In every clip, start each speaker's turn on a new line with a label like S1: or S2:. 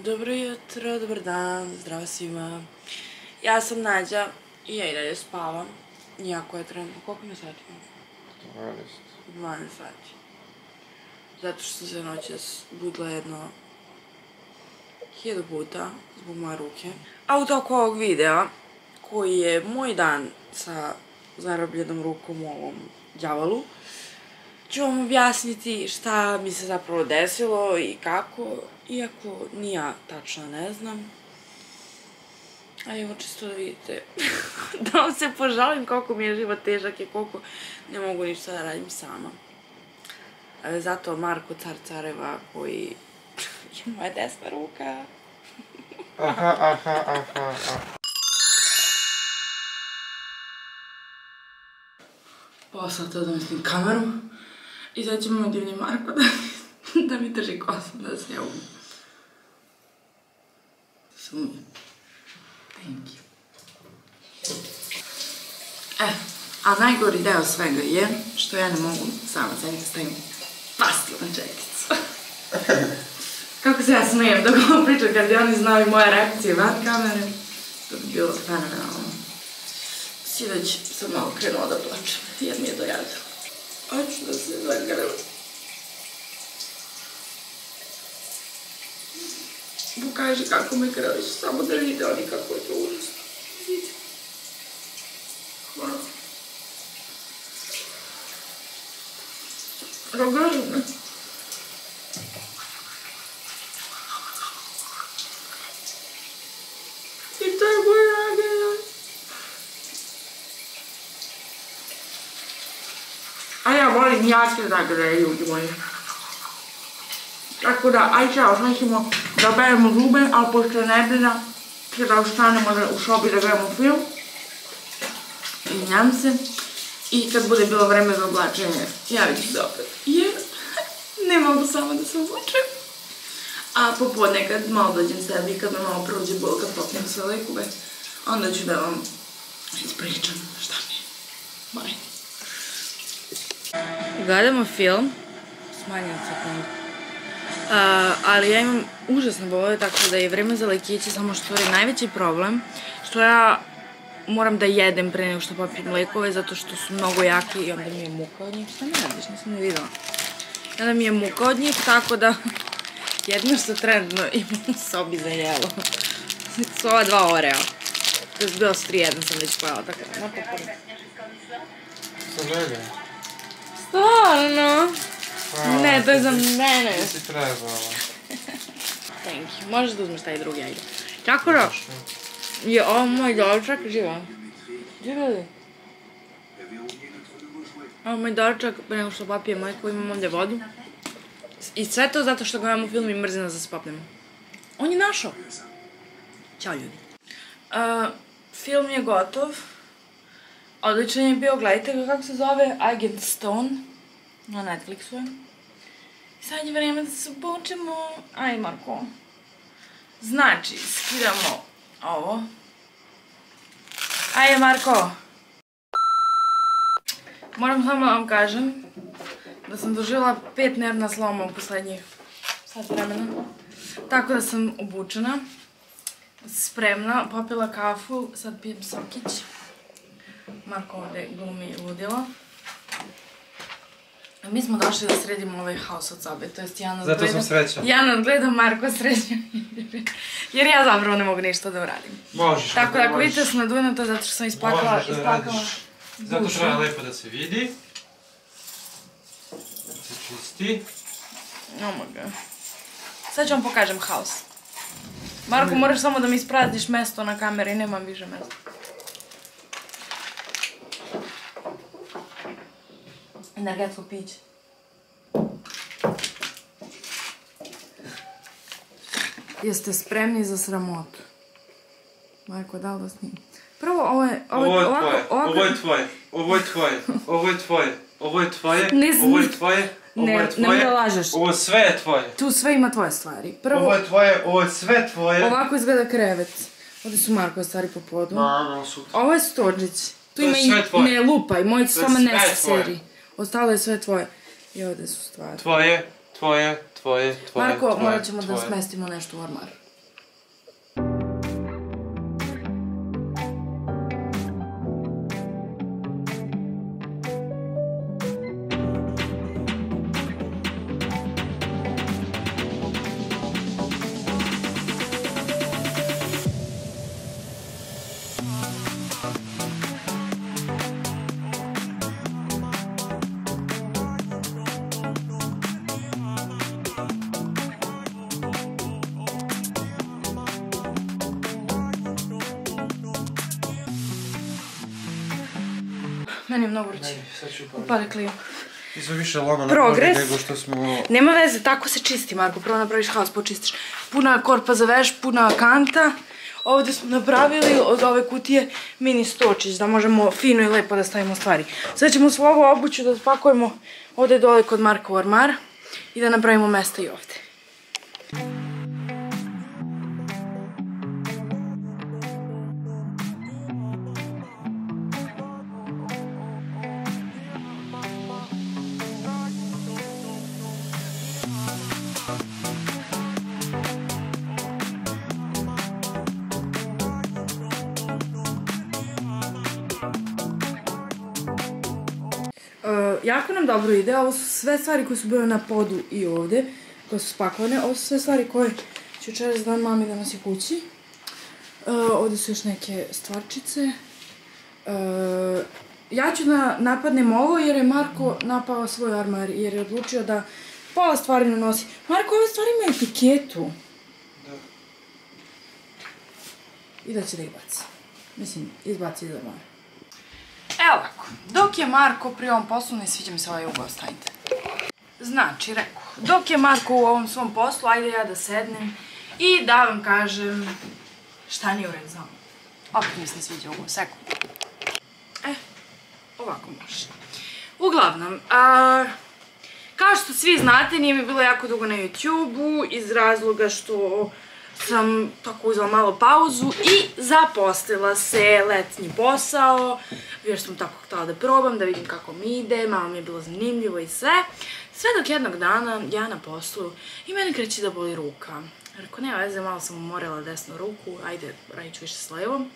S1: Dobro jutro, dobar dan, zdravo svima. Ja sam Nađa i ja i dalje spavam. Iako je trenutno, koliko mi sati imam? 12 sati. Zato što se noćas budila jedno hiljadu puta zbog moje ruke. A u toku ovog videa, koji je moj dan sa zarobljenom rukom u ovom djavalu, ću vam objasniti šta mi se zapravo desilo i kako, iako ni ja tačno ne znam. A evo čisto da vidite, da vam se požalim koliko mi je život težak i koliko ne mogu ništa da radim sama. E, Zato Marko car careva koji je moja desna ruka.
S2: Aha, aha, aha, aha.
S1: Pola sata da mislim kameru i sad ćemo divni Marko da, da mi drži kosu da se ja umim. Se umim. Thank you. E, a najgori deo svega je što ja ne mogu sama sebi da stavim pastilu na čekicu. Kako se ja smijem dok ovo pričam kad bi oni znali moje reakcije van kamere, to bi bilo fenomenalno. Sinoć sam malo krenula da plačem, jer mi je dojadilo. Hoću da se zagrlim. Pokaži kako me grliš, samo da vide oni kako je to užasno. Vidi. Hvala. Rogažu me. I to je moj ragana. A ja volim jake zagrade, ljudi moji. Tako da, aj čao, sad ćemo da beremo zube, ali je nedelja, će da ostanemo da- u šobi da gledamo film. Izvinjam se. I kad bude bilo vreme za oblačenje, javit ću se opet. Jer ne mogu samo da se oblačem. A popodne kad malo dođem sebi, kad me malo prođe bol, kad popnem sve lekove, onda ću da vam ispričam šta mi je. Bye. Gledamo film. Smanjam sekundu. Uh, ali ja imam užasne bolove, tako da je vreme za lekiće, samo što je najveći problem, što ja moram da jedem pre nego što popijem lekove, zato što su mnogo jaki i onda mi je muka od njih. Šta mi radiš? Nisam ne videla. I onda mi je muka od njih, tako da jedno što trenutno imam u sobi za jelo. su ova dva Oreo. To je bilo s tri jedna sam već pojela, tako da.
S2: Sa mene.
S1: Stvarno? Ne, to je za mene.
S2: Ti si trebala.
S1: Thank you. Možeš da uzmeš taj drugi, ajde. Tako da, je ovo moj doručak, živa. Živa li? Ovo moj doručak, pre nego što popijem mleko, imam ovdje vodu. I sve to zato što gledamo film i mrzim nas da se popnemo. On je našao. Ćao ljudi. Uh, film je gotov. Odličan je bio, gledajte ga kako se zove, Agent Stone. Na Netflixu je. Sad je vreme da se obučemo. Aj, Marko. Znači, skidamo ovo. Ajde, Marko. Moram samo da vam kažem da sam doživjela pet nervna sloma u poslednjih sat vremena. Tako da sam obučena, spremna, popila kafu, sad pijem sokić. Marko ovde glumi ludilo. Mi smo došli da sredimo ovaj haos od sobe, to jest ja
S2: Zato sam srećan.
S1: Ja nadgledam Marko srećan. Jer ja zapravo ne mogu ništa da uradim.
S2: Možeš.
S1: Tako da ako vidite sam je zato što sam isplakala,
S2: Možeš da
S1: isplakala.
S2: radiš. Zato
S1: dušu.
S2: treba lepo da se vidi. Da se čisti.
S1: God. Sad ću vam pokažem haos. Marko, moraš samo da mi isprazniš mesto na kameri, nemam više mesta. Energetsko piće. Jeste spremni za sramotu? Marko, da li da snimim? Prvo, ovo je...
S2: Ovo je
S1: ovako-
S2: tvoje,
S1: ovako-
S2: ovo je tvoje, ovo je tvoje, ovo je tvoje, ovo je tvoje, ovo je tvoje, ovo
S1: Ne,
S2: je tvoje,
S1: da lažeš.
S2: ovo sve je tvoje.
S1: Tu sve ima tvoje stvari. Prvo,
S2: Ovo je tvoje, ovo je sve tvoje.
S1: ovako izgleda krevet. Ovdje su Markove stvari po podu.
S2: Mamo, su...
S1: Ovo je stođić. Tu
S2: To
S1: ima i ne lupaj, moj
S2: je
S1: s vama
S2: sve
S1: ne
S2: tvoje.
S1: seri. Ostalo je sve tvoje. I ovdje su stvari.
S2: Tvoje, tvoje, tvoje, tvoje,
S1: Marko,
S2: tvoje,
S1: morat ćemo da smestimo nešto u ormar. Meni je mnogo vruće. Upali kliju.
S2: Ti smo više lama
S1: Progres.
S2: nego što smo...
S1: Nema veze, tako se čisti, Marko. Prvo napraviš haos, počistiš. Puna korpa za veš, puna kanta. Ovde smo napravili od ove kutije mini stočić, da možemo fino i lepo da stavimo stvari. Sad ćemo svu ovu obuću da spakujemo ovde dole kod Marka u ormar i da napravimo mesta i ovde. Jako nam dobro ide, ovo su sve stvari koje su bile na podu i ovde, koje su spakovane, ovo su sve stvari koje ću večeras dan mami da nosi kući. Uh, ovde su još neke stvarčice. Uh, ja ću da napadnem ovo jer je Marko napao svoj armar, jer je odlučio da pola stvari ne nosi. Marko, ove stvari imaju etiketu.
S2: Da.
S1: I da će da ih baci. Mislim, izbaci iz armara. Evo ovako, dok je Marko pri ovom poslu, ne sviđa mi se ovaj ugao, stavite. Znači, rekao, dok je Marko u ovom svom poslu, ajde ja da sednem i da vam kažem šta nije u redu za mnom. Opet mi se ne sviđa ugao, sekund. E, ovako može. Uglavnom, a, kao što svi znate, nije mi bilo jako dugo na YouTube-u iz razloga što sam tako uzela malo pauzu i zaposlila se letnji posao, jer sam tako htela da probam, da vidim kako mi ide, malo mi je bilo zanimljivo i sve. Sve dok jednog dana ja na poslu i mene kreće da boli ruka. Rekao, nema veze, malo sam umorila desnu ruku, ajde, radit ću više s levom.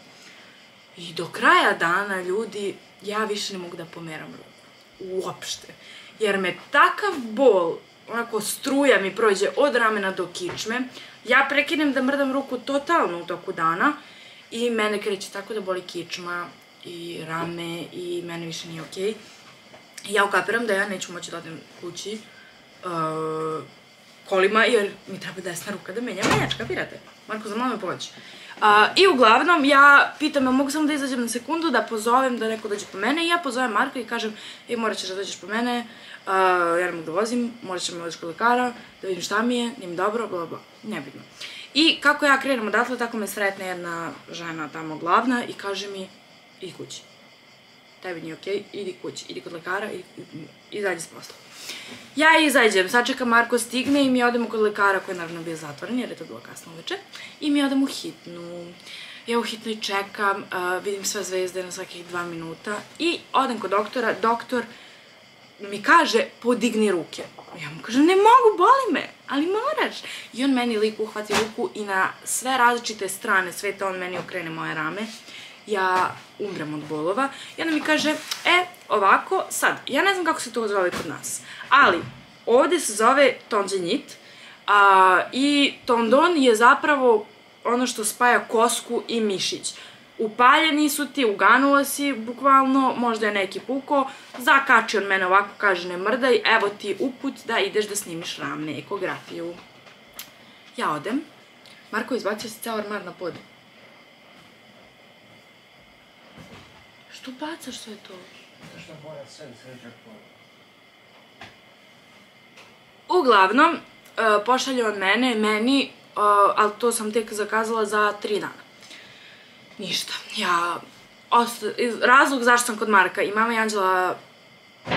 S1: I do kraja dana, ljudi, ja više ne mogu da pomeram ruku. Uopšte. Jer me takav bol, onako struja mi prođe od ramena do kičme, ja prekinem da mrdam ruku totalno u toku dana i mene kreće tako da boli kičma i rame i mene više nije okej. I ja ukapiram da ja neću moći da odem kući uh, kolima, jer mi treba desna ruka da menja menjač, kapirate? Marko, za malo me pođe. Uh, I uglavnom, ja pitam, jel mogu samo da izađem na sekundu, da pozovem da neko dođe po mene i ja pozovem Marka i kažem, ej, morat ćeš da dođeš po mene, uh, ja ne mogu da vozim, morat ćeš da me odeš kod lekara, da vidim šta mi je, nije mi dobro, bla, bla, nebitno. I kako ja krenem odatle, tako me sretne jedna žena tamo glavna i kaže mi, idi kući. Tebi nije okej, idi kući, idi kod lekara i izađi s posla. Ja izađem, sačekam Marko stigne i mi odemo kod lekara koji je naravno bio zatvoren jer je to bilo kasno uveče. I mi odemo u hitnu. Ja u hitnoj čekam, uh, vidim sve zvezde na svakih dva minuta i odem kod doktora. Doktor mi kaže, podigni ruke. Ja mu kažem, ne mogu, boli me, ali moraš. I on meni lik uhvati ruku i na sve različite strane sveta on meni okrene moje rame. Ja umrem od bolova. I onda mi kaže, e, ovako, sad, ja ne znam kako se to zove kod nas, ali ovde se zove tonđenjit a, i tondon je zapravo ono što spaja kosku i mišić. Upaljeni su ti, uganuo si, bukvalno, možda je neki puko, zakači on mene ovako, kaže ne mrdaj, evo ti uput da ideš da snimiš ramne ekografiju. Ja odem, Marko izbacio se ceo ormar na pod. Što bacaš sve to?
S2: Zašto boja sve sređa po...
S1: Uglavnom, uh, pošalje on mene, meni, uh, ali to sam tek zakazala za tri dana. Ništa. Ja, osta, razlog zašto sam kod Marka i mama i Anđela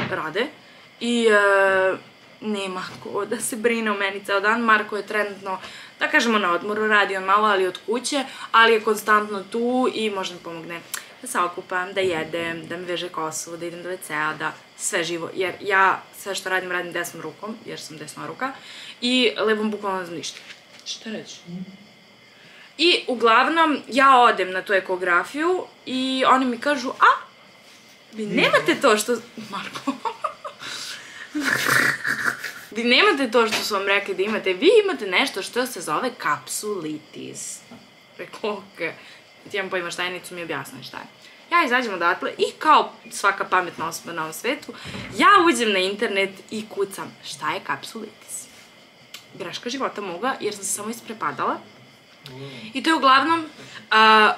S1: rade i uh, nema ko da se brine o meni ceo dan. Marko je trenutno, da kažemo na odmoru, radi on malo, ali od kuće, ali je konstantno tu i može mi pomogne da se okupam, da jedem, da mi veže kosu, da idem do WC-a, da sve živo, jer ja sve što radim, radim desnom rukom, jer sam desna ruka, i levom bukvalno znam ništa. Šta reći? I uglavnom, ja odem na tu ekografiju i oni mi kažu, a, vi nemate to što... Marko. vi nemate to što su vam rekli da imate, vi imate nešto što se zove kapsulitis. Rekao, ok, ti imam pojma šta je, nicu mi objasnili šta je. Ja izađem odatle i kao svaka pametna osoba na ovom svetu, ja uđem na internet i kucam šta je kapsulitis. Greška života moga, jer sam se samo isprepadala. I to je uglavnom a,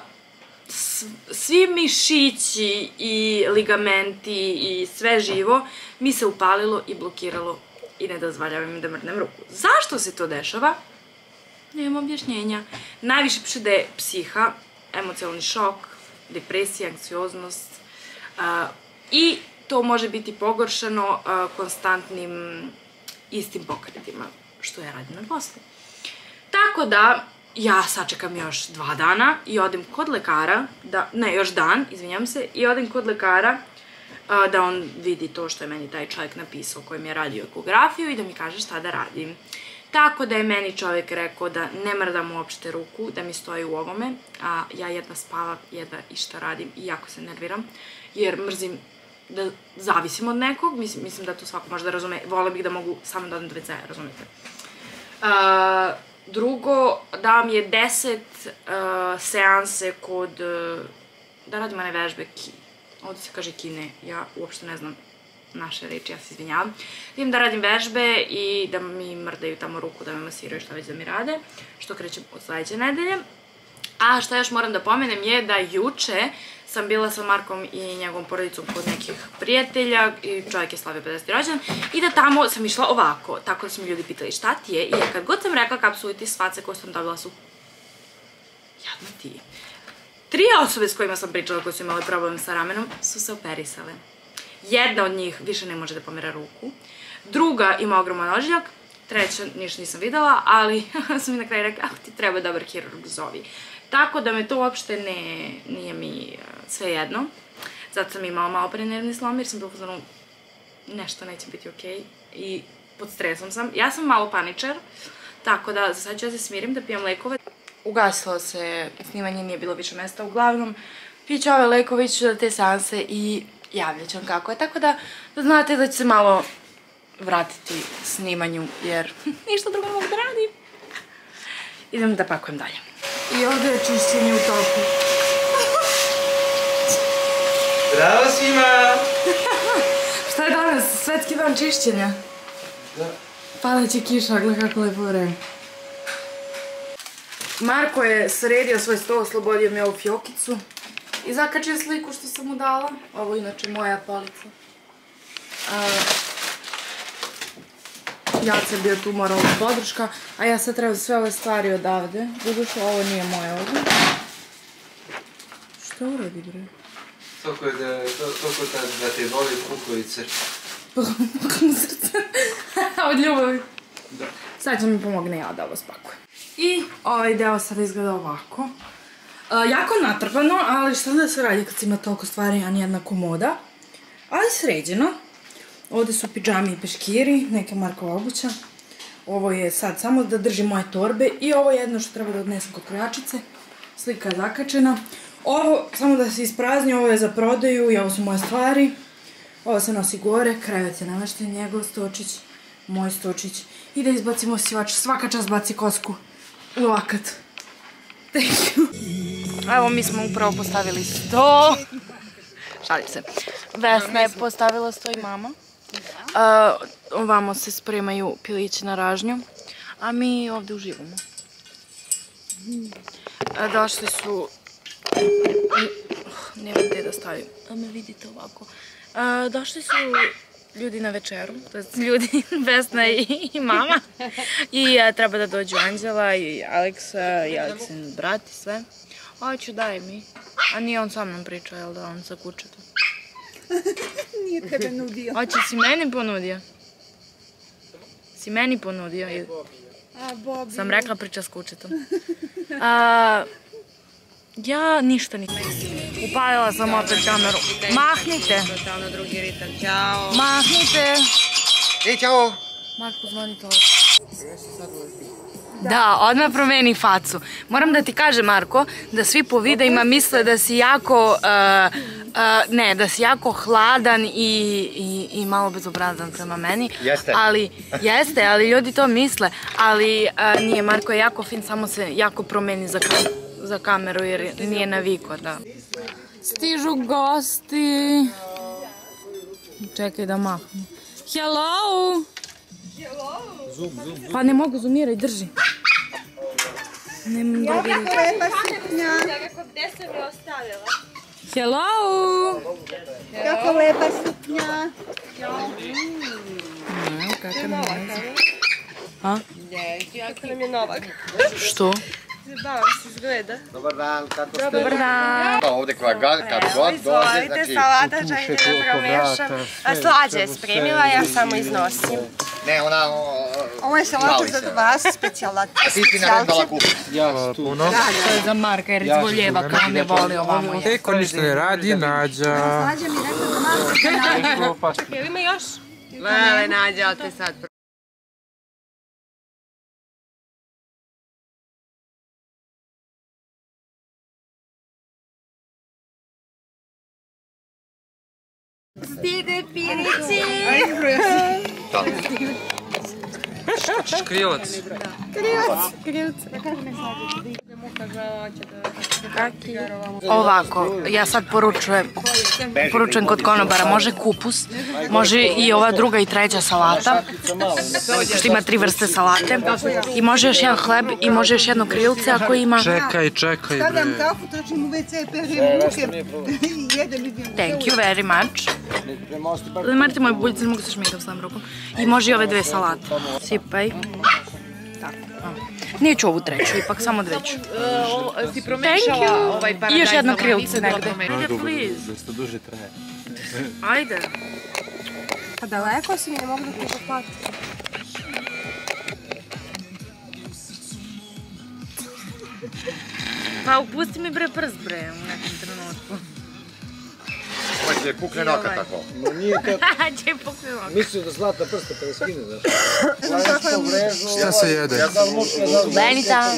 S1: svi mišići i ligamenti i sve živo mi se upalilo i blokiralo i ne dozvoljava mi da mrnem ruku. Zašto se to dešava? Nemam objašnjenja. Najviše piše da je psiha, emocijalni šok, depresija, anksioznost a, i to može biti pogoršano konstantnim istim pokretima, što ja radim na poslu. Tako da, ja sačekam još dva dana i odem kod lekara, da, ne, još dan, izvinjam se, i odem kod lekara da on vidi to što je meni taj čovjek napisao koji mi je radio ekografiju i da mi kaže šta da radim. Tako da je meni čovjek rekao da ne mrdam uopšte ruku, da mi stoji u ovome, a ja jedva spavam, jedva i šta radim i jako se nerviram, jer mrzim da zavisim od nekog, mislim, mislim da to svako može da razume, vole bih da mogu samo da odem do WC, razumete. Uh, drugo, dao mi je 10 uh, seanse kod, uh, da radim one vežbe, ki, ovdje se kaže kine, ja uopšte ne znam naše reči, ja se izvinjavam. Idem da radim vežbe i da mi mrdaju tamo ruku, da me masiraju šta već da mi rade, što krećem od sledeće nedelje. A šta još moram da pomenem je da juče sam bila sa Markom i njegovom porodicom kod nekih prijatelja i čovjek je slavio 50. rođen i da tamo sam išla ovako, tako da su mi ljudi pitali šta ti je i ja kad god sam rekla kapsuliti svace koje sam dobila su jadno ti. Tri osobe s kojima sam pričala koje su imale problem sa ramenom su se operisale. Jedna od njih više ne može da pomera ruku. Druga ima ogroman ožiljak. Treća ništa nisam videla, ali sam mi na kraju rekla, ah, ti treba dobar hirurg, zovi. Tako da me to uopšte ne, nije mi sve jedno. Zato sam imala malo pre nervni slom, jer sam bila pozorno nešto neće biti okej. I pod stresom sam. Ja sam malo paničar, tako da za sad ću ja se smirim da pijem lekove. Ugasilo se, snimanje nije bilo više mesta. Uglavnom, piću ove lekove, iću da te sanse i javljat vam kako je. Tako da, da znate da ću se malo vratiti snimanju, jer ništa drugo ne mogu da radim. Idem da pakujem dalje. I ovde je čišćenje u toku.
S2: Zdravo svima!
S1: Šta je danas? Svetski dan čišćenja?
S2: Da.
S1: Padaće kiša, gleda kako lepo vreme. Marko je sredio svoj sto, oslobodio mi ovu fjokicu. I zakačio sliku što sam mu dala. Ovo je inače moja polica. A, Jaca je bio tu moralna podrška, a ja sad trebam sve ove stvari odavde. Doduše, ovo nije moje ovdje. Što uradi, bre?
S2: Toko je da, to, toko da, da te voli kukovice.
S1: Puknu srce. Od ljubavi.
S2: Da.
S1: Sad će mi pomogne ja da ovo spakujem. I ovaj deo sad izgleda ovako. Uh, jako natrpano, ali šta da se radi kad ima toliko stvari, a nijedna komoda. Ali sređeno. Ovde su pidžami i peškiri, neka Markova obuća. Ovo je sad samo da držim moje torbe i ovo je jedno što treba da odnesem kod krojačice. Slika je zakačena. Ovo, samo da se isprazni, ovo je za prodaju i ovo su moje stvari. Ovo se nosi gore, krevet je namešten, njegov stočić, moj stočić. I da izbacimo sivač, svaka čast baci kosku u lakat. Thank you. Evo, mi smo upravo postavili sto. Šalim se. Vesna je postavila sto i mama. Uh, ovamo se spremaju pilići na ražnju, a mi ovde uživamo. Uh, došli su... Uh, nema gde da stavim. Da me vidite ovako. Došli su ljudi na večeru, to ljudi, Vesna i, i mama. I treba da dođu Anđela i Aleksa i Aleksin brat i sve. Hoću, daj mi. A nije on sa mnom pričao, jel da, on sa kučetom.
S3: Nije tebe nudio.
S1: Hoće, si meni ponudio? Si meni ponudio?
S3: A, Bobi.
S1: Sam rekla priča s kučetom. A, Ja ništa nisam. Upalila sam opet kameru. Mahnite.
S4: Ćao.
S1: Mahnite.
S5: I čao!
S1: Marko, zvoni to. Da, odmah promeni facu. Moram da ti kažem, Marko, da svi po videima misle da si jako, uh, uh, ne, da si jako hladan i, i, i malo bezobrazan prema meni.
S5: Jeste.
S1: Ali, jeste, ali ljudi to misle. Ali uh, nije, Marko je jako fin, samo se jako promeni za, kam za kameru jer nije naviko, da. Stižu gosti. Čekaj da mahnu. Hello! Pa ne mogu zoomiraj, drži. Nemam dobro.
S3: Lepa suknja.
S1: Hello!
S3: Kako lepa suknja.
S4: Kako nam je Novak?
S1: Što?
S4: Zabavam se, izgleda.
S5: Dobar dan, kako ste?
S1: Dobar dan.
S5: Pa ovdje koja ga, kad god dođe,
S4: Izvolite,
S5: znači...
S4: salata, čajte da promešam. A slađe je spremila, ja samo iznosim.
S5: Ne, ona... o,
S3: Ovo je salata za vas, specijala.
S5: A ti ti naredbala kupi.
S1: To je za Marka jer izvoljeva kao ne voli ovamo.
S6: Eko ništa ne radi, nađa.
S3: Slađa mi rekla za malo.
S4: Jel ima još?
S7: Lele, nađe, ali te sad
S6: Škrilac.
S1: Ovako, ja sad poručujem, poručujem kod konobara, može kupus, može i ova druga i treća salata, što ima tri vrste salate, i može još jedan hleb, i može još jedno krilce ako ima.
S6: Čekaj, čekaj
S3: Stavljam
S6: bre.
S3: kafu, tračim u WC, perem ruke i jedem idem.
S1: Thank you very much. Ali marite moj buljice, ne mogu se šminkam s tom rukom. I može i ove dve salate. Sipaj. Tako. Neću ovu treću, ipak samo.
S7: Ti
S1: Thank
S7: promešala ovaj
S1: I
S7: paradajz
S1: još jedno krilce negde. Ajde, please.
S6: Dosta duže traje.
S1: Ajde.
S4: Pa daleko si mi, ne mogu da ti pohvatim.
S1: Pa upusti mi bre prst bre.
S5: Hoće kukne noka tako.
S1: Će pokrenuo.
S8: Mislio da zlatna prsta pa da skine, znaš.
S6: Šta se jede?
S1: Benita.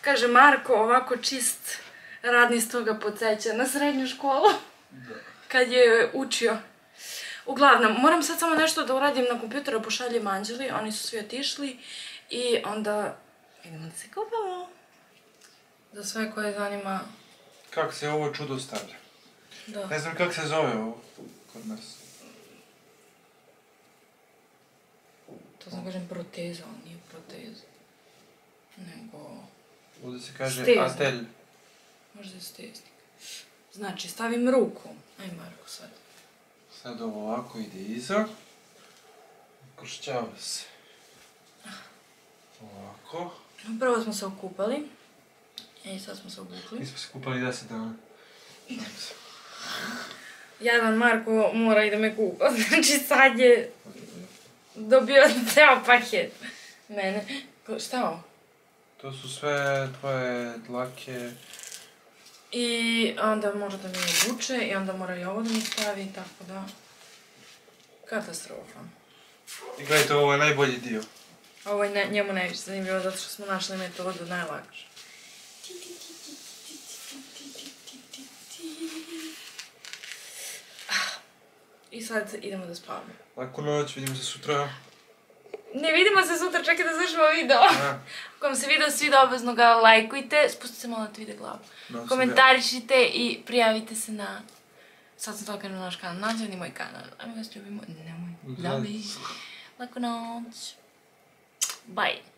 S1: Kaže Marko, ovako čist radni stoga podsjeća na srednju školu. Kad je učio. Uglavnom, moram sad samo nešto da uradim na kompjuteru, pošaljem Anđeli, oni su svi otišli i onda idemo da se kupamo. Za sve koje zanima,
S2: Kako se ovo čudo stavlja?
S1: da.
S2: Ne znam kako se zove ovo kod nas.
S1: To sam kažem proteza, ali nije proteza. Nego,
S2: Ovdje se kaže
S1: Steza.
S2: atelj.
S1: možda je steznik. Znači, stavim ruku. Aj Marko sad.
S2: Sad ovo ovako ide iza. Kršćava se. Ovako.
S1: Prvo smo se okupali. I sad smo se obukli.
S2: Mi smo se kupali 10 dana.
S1: Jadan Marko mora i da me kupa. Znači sad je dobio ceo paket. Mene. Ko- Šta ovo?
S2: To su sve tvoje dlake.
S1: I onda mora da mi obuče i onda mora i ovo da mi stavi, tako da... Katastrofa.
S2: I gledajte, ovo je najbolji dio.
S1: Ovo je ne- njemu najviše zanimljivo zato što smo našli metodu najlakše. I sad idemo da spavamo.
S2: Laku noć, vidimo se sutra.
S1: Ne vidimo se sutra, čekaj da završimo video. Ako vam se video sviđa, obvezno ga lajkujte, spustite se malo da ti vide glavu.
S2: No,
S1: Komentarišite i prijavite se na... Sad sam to krenuo na naš kanal, nađe ni moj kanal. A mi vas ljubimo, nemoj.
S2: Da.
S1: Ljubi. Laku noć. Bye.